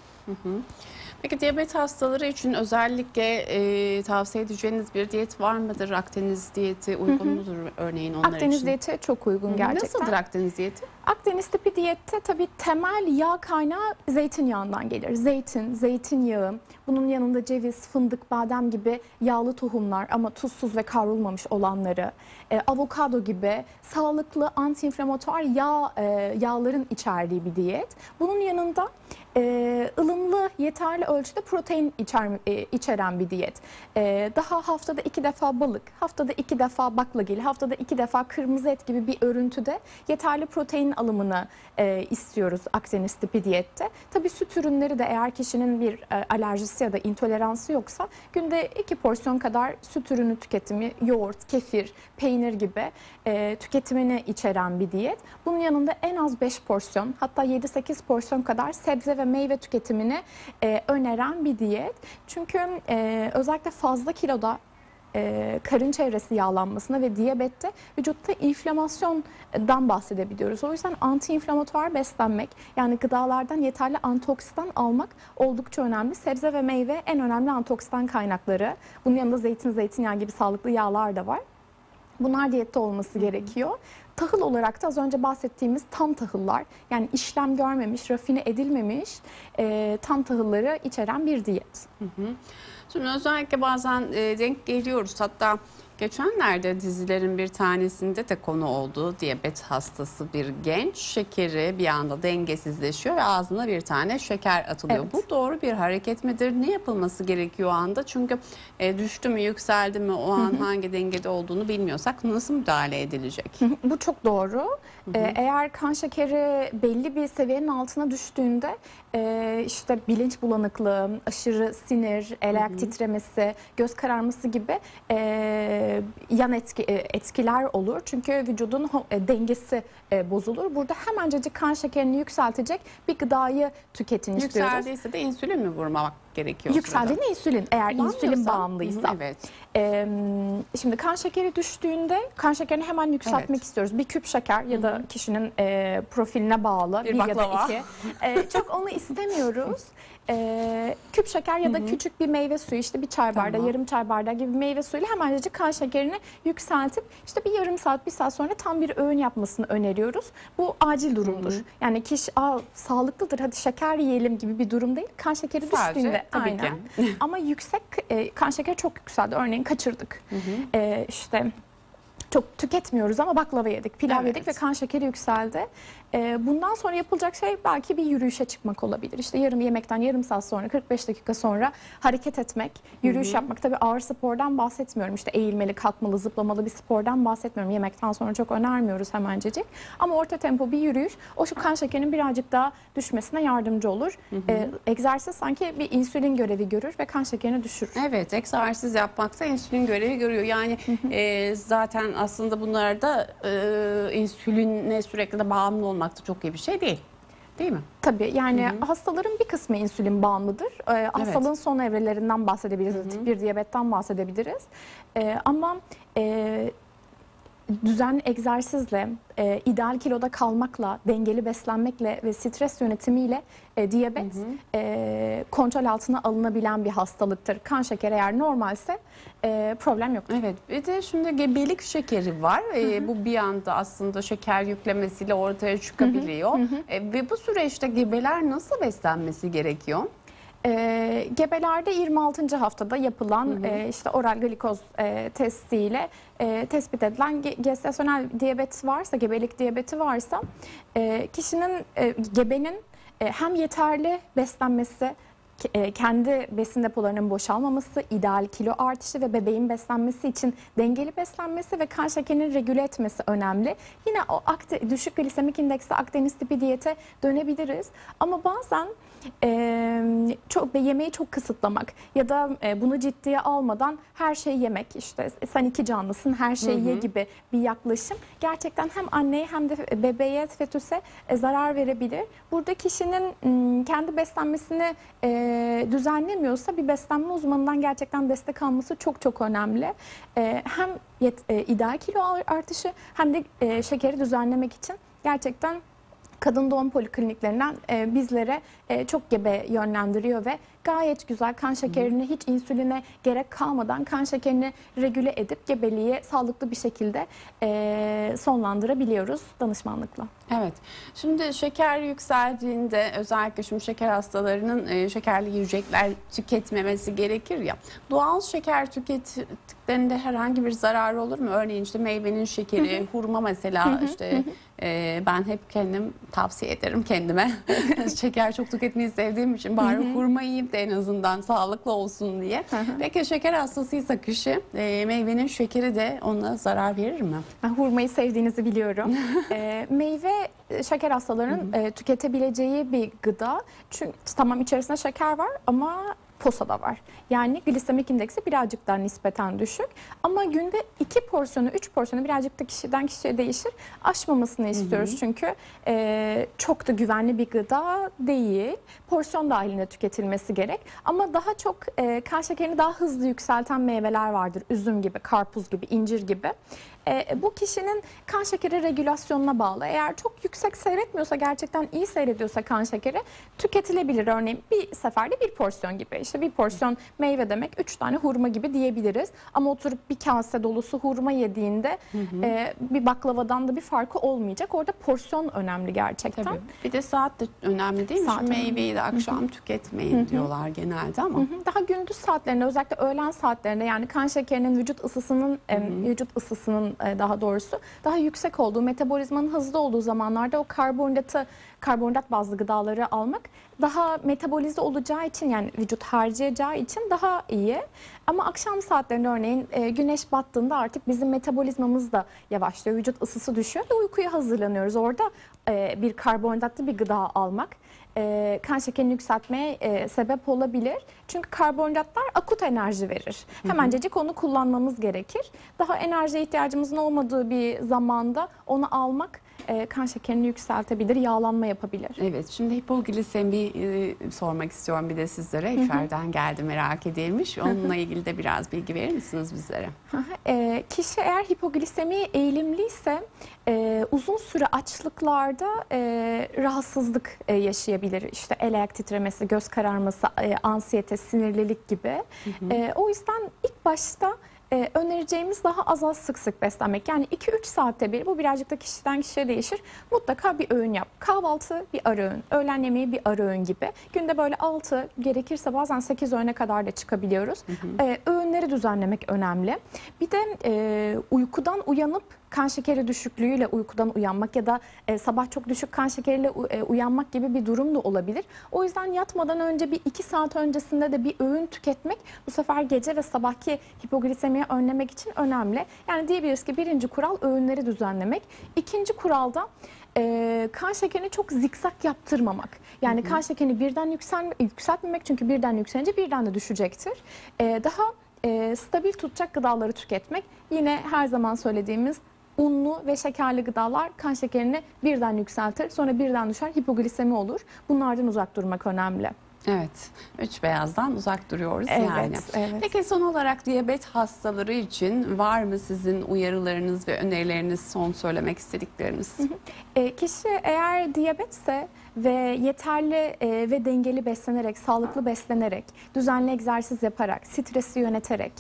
Peki diyabet hastaları için özellikle e, tavsiye edeceğiniz bir diyet var mıdır? Akdeniz diyeti uygun mudur örneğin onlar Akdeniz için? diyeti çok uygun Hı hı. gerçekten. Nasıldır Akdeniz diyeti? Akdeniz tipi diyette tabii temel yağ kaynağı zeytinyağından gelir. Zeytin, zeytinyağı, bunun yanında ceviz, fındık, badem gibi yağlı tohumlar ama tuzsuz ve kavrulmamış olanları, e, avokado gibi sağlıklı antiinflamatuar yağ e, yağların içerdiği bir diyet. Bunun yanında e, ılımlı yeterli ölçüde protein içer, e, içeren bir diyet. E, daha haftada iki defa balık, haftada iki defa baklagil, haftada iki defa kırmızı et gibi bir örüntüde yeterli protein alımını e, istiyoruz Akdeniz tipi diyette. Tabii süt ürünleri de eğer kişinin bir e, alerjisi ya da intoleransı yoksa günde iki porsiyon kadar süt ürünü tüketimi, yoğurt, kefir, peynir gibi e, tüketimini içeren bir diyet. Bunun yanında en az 5 porsiyon hatta 7-8 porsiyon kadar sebze ve meyve tüketimini e, öneren bir diyet. Çünkü e, özellikle fazla kiloda e, karın çevresi yağlanmasına ve diyabette vücutta inflamasyondan bahsedebiliyoruz. O yüzden antiinflamatuar beslenmek yani gıdalardan yeterli antioksidan almak oldukça önemli. Sebze ve meyve en önemli antioksidan kaynakları. Bunun yanında zeytin, zeytinyağı gibi sağlıklı yağlar da var. Bunlar diyette olması gerekiyor. Tahıl olarak da az önce bahsettiğimiz tam tahıllar yani işlem görmemiş, rafine edilmemiş e, tam tahılları içeren bir diyet. Şimdi özellikle bazen e, denk geliyoruz. Hatta geçenlerde dizilerin bir tanesinde de konu olduğu diyabet hastası bir genç şekeri bir anda dengesizleşiyor ve ağzına bir tane şeker atılıyor. Evet. Bu doğru bir hareket midir? Ne yapılması gerekiyor o anda? Çünkü e, düştü mü yükseldi mi o an hangi dengede olduğunu bilmiyorsak nasıl müdahale edilecek? Bu çok doğru. Ee, eğer kan şekeri belli bir seviyenin altına düştüğünde e, işte bilinç bulanıklığı, aşırı sinir, el ayak titremesi, göz kararması gibi e, yan etki, e, etkiler olur. Çünkü vücudun e, dengesi e, bozulur. Burada hemencecik kan şekerini yükseltecek bir gıdayı tüketin istiyoruz. Yükseldiyse de insülin mi vurmamak gerekiyor? Yükseldiğinde insülin eğer insülin bağımlıysa. Hı hı, Evet. Ee, şimdi kan şekeri düştüğünde kan şekerini hemen yükseltmek Evet. istiyoruz. Bir küp şeker ya da kişinin e, profiline bağlı Bir bir, ya da baklava. iki. E, çok onu istemiyoruz. *laughs* E, küp şeker ya da küçük bir meyve suyu işte bir çay bardağı, Tamam. yarım çay bardağı gibi meyve suyuyla hemencecik kan şekerini yükseltip işte bir yarım saat, bir saat sonra tam bir öğün yapmasını öneriyoruz. Bu acil durumdur. Yani kişi Aa, sağlıklıdır hadi şeker yiyelim gibi bir durum değil. Kan şekeri Sadece, düştüğünde tabii ki. aynen. Ama yüksek e, kan şekeri çok yükseldi. Örneğin kaçırdık. E, işte çok tüketmiyoruz ama baklava yedik, pilav Evet. yedik ve kan şekeri yükseldi. E, bundan sonra yapılacak şey belki bir yürüyüşe çıkmak olabilir. İşte yarım yemekten yarım saat sonra 45 dakika sonra hareket etmek, yürüyüş yapmak. Tabii ağır spordan bahsetmiyorum. İşte eğilmeli, kalkmalı, zıplamalı bir spordan bahsetmiyorum. Yemekten sonra çok önermiyoruz hemencecik. Ama orta tempo bir yürüyüş o şu kan şekerinin birazcık daha düşmesine yardımcı olur. E, egzersiz sanki bir insülin görevi görür ve kan şekerini düşürür. Evet, egzersiz yapmakta insülin görevi görüyor. Yani e, zaten aslında bunlarda e, insüline sürekli de bağımlı olmak da çok iyi bir şey değil. Değil mi? Tabii yani hastaların bir kısmı insülin bağımlıdır. Ee, hastalığın son evrelerinden bahsedebiliriz. Tip 1 diyabetten bahsedebiliriz. Ee, ama e, düzenli egzersizle, e, ideal kiloda kalmakla, dengeli beslenmekle ve stres yönetimiyle e, diyabet e, kontrol altına alınabilen bir hastalıktır. Kan şekeri eğer normalse e, problem yok. Evet. Bir de şimdi gebelik şekeri var. E, bu bir anda aslında şeker yüklemesiyle ortaya çıkabiliyor. E, ve bu süreçte gebeler nasıl beslenmesi gerekiyor? E, gebelerde 26. haftada yapılan e, işte oral glikoz e, testiyle e, tespit edilen ge- gestasyonel diyabet varsa, gebelik diyabeti varsa e, kişinin e, gebenin e, hem yeterli beslenmesi e, kendi besin depolarının boşalmaması, ideal kilo artışı ve bebeğin beslenmesi için dengeli beslenmesi ve kan şekerini regüle etmesi önemli. Yine o düşük glisemik indeksli Akdeniz tipi diyete dönebiliriz. Ama bazen e, çok yemeği çok kısıtlamak ya da e, bunu ciddiye almadan her şeyi yemek işte sen iki canlısın her şeyi ye gibi bir yaklaşım gerçekten hem anneye hem de bebeğe fetüse e, zarar verebilir. Burada kişinin m, kendi beslenmesini e, düzenlemiyorsa bir beslenme uzmanından gerçekten destek alması çok çok önemli. E, hem yet, e, ideal kilo artışı hem de e, şekeri düzenlemek için gerçekten kadın doğum polikliniklerinden e, bizlere e, çok gebe yönlendiriyor ve gayet güzel kan şekerini hiç insüline gerek kalmadan kan şekerini regüle edip gebeliği sağlıklı bir şekilde e, sonlandırabiliyoruz danışmanlıkla. Evet. Şimdi şeker yükseldiğinde özellikle şimdi şeker hastalarının e, şekerli yiyecekler tüketmemesi gerekir ya. Doğal şeker tükettiklerinde herhangi bir zarar olur mu? Örneğin işte meyvenin şekeri, hurma mesela işte Ee, ben hep kendim tavsiye ederim kendime. *laughs* şeker çok tüketmeyi sevdiğim için bari hurma yiyeyim de en azından sağlıklı olsun diye. Peki şeker hastasıysa kişi e, meyvenin şekeri de ona zarar verir mi? Ben hurmayı sevdiğinizi biliyorum. Ee, *laughs* meyve e, şeker hastalarının e, tüketebileceği bir gıda. Çünkü tamam içerisinde şeker var ama posa da var. Yani glisemik indeksi birazcık daha nispeten düşük. Ama günde iki porsiyonu, üç porsiyonu birazcık da kişiden kişiye değişir. Aşmamasını istiyoruz çünkü e, çok da güvenli bir gıda değil. Porsiyon dahilinde tüketilmesi gerek. Ama daha çok e, kan şekerini daha hızlı yükselten meyveler vardır. Üzüm gibi, karpuz gibi, incir gibi. E, bu kişinin kan şekeri regülasyonuna bağlı. Eğer çok yüksek seyretmiyorsa, gerçekten iyi seyrediyorsa kan şekeri tüketilebilir. Örneğin bir seferde bir porsiyon gibi. İşte bir porsiyon meyve demek üç tane hurma gibi diyebiliriz. Ama oturup bir kase dolusu hurma yediğinde e, bir baklavadan da bir farkı olmayacak. Orada porsiyon önemli gerçekten. Tabii. Bir de saat de önemli değil mi? Saat meyveyi de akşam tüketmeyin diyorlar genelde ama. Hı hı. Daha gündüz saatlerinde özellikle öğlen saatlerinde yani kan şekerinin vücut ısısının e, vücut ısısının e, daha doğrusu daha yüksek olduğu metabolizmanın hızlı olduğu zamanlarda o karbonhidratı karbonhidrat bazlı gıdaları almak daha metabolize olacağı için yani vücut harcayacağı için daha iyi. Ama akşam saatlerinde örneğin e, güneş battığında artık bizim metabolizmamız da yavaşlıyor. Vücut ısısı düşüyor ve uykuya hazırlanıyoruz. Orada e, bir karbonhidratlı bir gıda almak e, kan şekerini yükseltmeye e, sebep olabilir. Çünkü karbonhidratlar akut enerji verir. Hemencecik onu kullanmamız gerekir. Daha enerjiye ihtiyacımızın olmadığı bir zamanda onu almak e, kan şekerini yükseltebilir, yağlanma yapabilir. Evet şimdi hipoglisemi e, sormak istiyorum bir de sizlere. İçeriden geldi merak edilmiş. Onunla ilgili de biraz bilgi verir misiniz bizlere? E, kişi eğer hipoglisemiye eğilimliyse e, uzun süre açlıklarda e, rahatsızlık e, yaşayabilir. İşte el ayak titremesi, göz kararması, e, ansiyete, sinirlilik gibi. E, o yüzden ilk başta e, önereceğimiz daha az az sık sık beslenmek. Yani 2-3 saatte bir bu birazcık da kişiden kişiye değişir. Mutlaka bir öğün yap. Kahvaltı bir ara öğün, öğlen yemeği bir ara öğün gibi. Günde böyle 6 gerekirse bazen 8 öğüne kadar da çıkabiliyoruz. E, öğünleri düzenlemek önemli. Bir de e, uykudan uyanıp kan şekeri düşüklüğüyle uykudan uyanmak ya da e, sabah çok düşük kan şekeriyle e, uyanmak gibi bir durum da olabilir. O yüzden yatmadan önce bir iki saat öncesinde de bir öğün tüketmek bu sefer gece ve sabahki hipoglisemiyi önlemek için önemli. Yani diyebiliriz ki birinci kural öğünleri düzenlemek. İkinci kuralda e, kan şekerini çok zikzak yaptırmamak. Yani kan şekerini birden yüksel, yükseltmemek çünkü birden yükselince birden de düşecektir. E, daha e, stabil tutacak gıdaları tüketmek. Yine her zaman söylediğimiz unlu ve şekerli gıdalar kan şekerini birden yükseltir. Sonra birden düşer hipoglisemi olur. Bunlardan uzak durmak önemli. Evet. Üç beyazdan uzak duruyoruz Evet, yani. evet. Peki son olarak diyabet hastaları için var mı sizin uyarılarınız ve önerileriniz son söylemek istedikleriniz? E, kişi eğer diyabetse ve yeterli e, ve dengeli beslenerek, sağlıklı beslenerek, düzenli egzersiz yaparak, stresi yöneterek,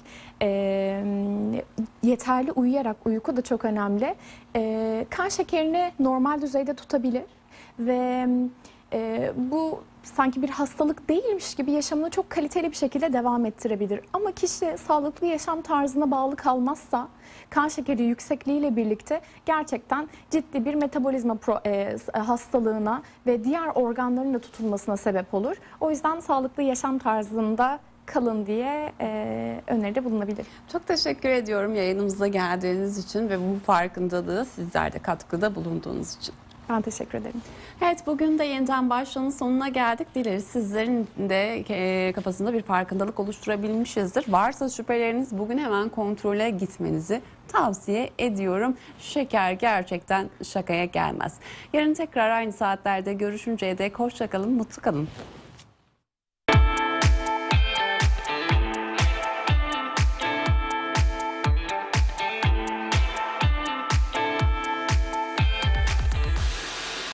e, yeterli uyuyarak, uyku da çok önemli, e, kan şekerini normal düzeyde tutabilir ve e, bu sanki bir hastalık değilmiş gibi yaşamını çok kaliteli bir şekilde devam ettirebilir. Ama kişi sağlıklı yaşam tarzına bağlı kalmazsa kan şekeri yüksekliğiyle birlikte gerçekten ciddi bir metabolizma pro- e, s- hastalığına ve diğer organların da tutulmasına sebep olur. O yüzden sağlıklı yaşam tarzında kalın diye e, öneride bulunabilir. Çok teşekkür ediyorum yayınımıza geldiğiniz için ve bu farkındalığı sizler de katkıda bulunduğunuz için. Ben teşekkür ederim. Evet bugün de yeniden başlanın sonuna geldik. Dileriz sizlerin de e, kafasında bir farkındalık oluşturabilmişizdir. Varsa şüpheleriniz bugün hemen kontrole gitmenizi tavsiye ediyorum. Şeker gerçekten şakaya gelmez. Yarın tekrar aynı saatlerde görüşünceye dek hoşçakalın, mutlu kalın.